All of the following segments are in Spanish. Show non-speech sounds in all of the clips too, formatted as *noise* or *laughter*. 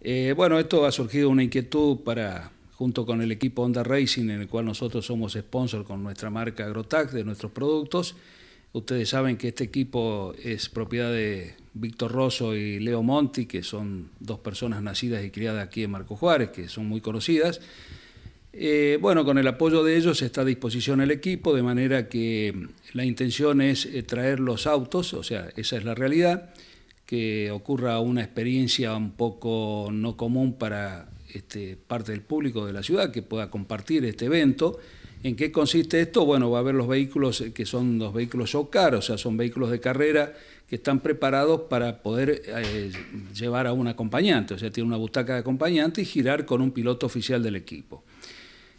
Eh, bueno, esto ha surgido una inquietud para, junto con el equipo Honda Racing, en el cual nosotros somos sponsor con nuestra marca Agrotac de nuestros productos. Ustedes saben que este equipo es propiedad de Víctor Rosso y Leo Monti, que son dos personas nacidas y criadas aquí en Marco Juárez, que son muy conocidas. Eh, bueno, con el apoyo de ellos está a disposición el equipo, de manera que la intención es eh, traer los autos, o sea, esa es la realidad, que ocurra una experiencia un poco no común para este, parte del público de la ciudad que pueda compartir este evento. ¿En qué consiste esto? Bueno, va a haber los vehículos que son los vehículos show car, o sea, son vehículos de carrera que están preparados para poder eh, llevar a un acompañante, o sea, tiene una butaca de acompañante y girar con un piloto oficial del equipo.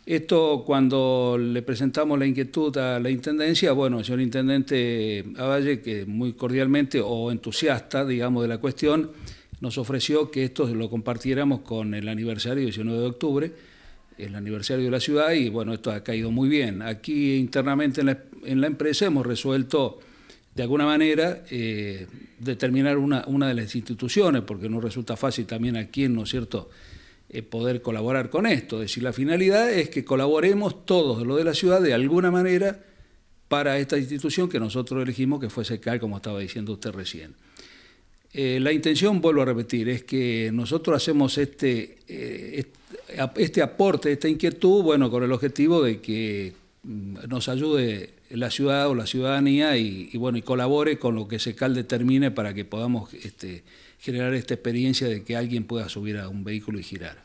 Esto cuando le presentamos la inquietud a la Intendencia, bueno, el señor Intendente Avalle, que muy cordialmente o entusiasta, digamos, de la cuestión, nos ofreció que esto lo compartiéramos con el aniversario 19 de octubre, el aniversario de la ciudad, y bueno, esto ha caído muy bien. Aquí internamente en la, empresa hemos resuelto de alguna manera eh, determinar una, una de las instituciones, porque no resulta fácil también aquí, ¿no es cierto?, eh, poder colaborar con esto. Es decir, la finalidad es que colaboremos todos lo de la ciudad de alguna manera para esta institución que nosotros elegimos que fuese CAL, como estaba diciendo usted recién. Eh, la intención, vuelvo a repetir, es que nosotros hacemos este, eh, este aporte, esta inquietud, bueno, con el objetivo de que mm, nos ayude la ciudad o la ciudadanía y, bueno, y colabore con lo que CAL determine para que podamos este, generar esta experiencia de que alguien pueda subir a un vehículo y girar.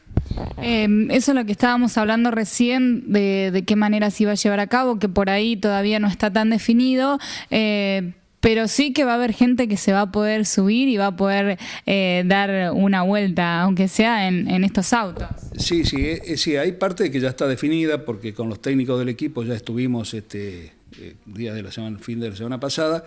Em, eso es lo que estábamos hablando recién, de, qué manera se iba a llevar a cabo, que por ahí todavía no está tan definido. Eh, pero sí que va a haber gente que se va a poder subir y va a poder eh, dar una vuelta, aunque sea en, estos autos. Sí, sí, eh, sí, hay parte que ya está definida porque con los técnicos del equipo ya estuvimos este día de la semana, fin de la semana pasada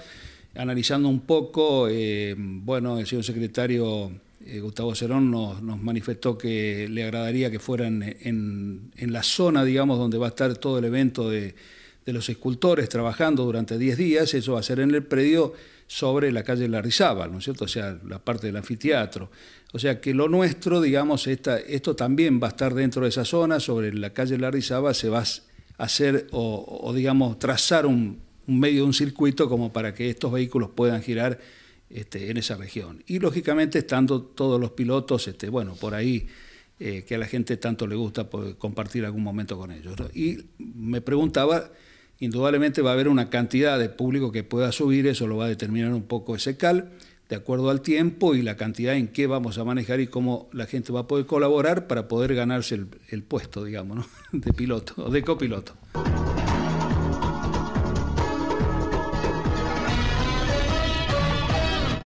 analizando un poco, eh, bueno, el señor secretario eh, Gustavo Cerón nos, manifestó que le agradaría que fueran en, la zona, digamos, donde va a estar todo el evento de, los escultores trabajando durante 10 días, eso va a ser en el predio sobre la calle Larrizábal, ¿no es cierto? O sea, la parte del anfiteatro. O sea, que lo nuestro, digamos, esta, esto también va a estar dentro de esa zona, sobre la calle Larrizábal se va a hacer o digamos, trazar un, un medio de un circuito como para que estos vehículos puedan girar este, en esa región. Y lógicamente estando todos los pilotos, este, bueno, por ahí eh, que a la gente tanto le gusta compartir algún momento con ellos. Y me preguntaba, indudablemente va a haber una cantidad de público que pueda subir, eso lo va a determinar un poco ese CAL, de acuerdo al tiempo y la cantidad en que vamos a manejar y cómo la gente va a poder colaborar para poder ganarse el, el puesto, digamos, ¿no? *laughs* de piloto o de copiloto.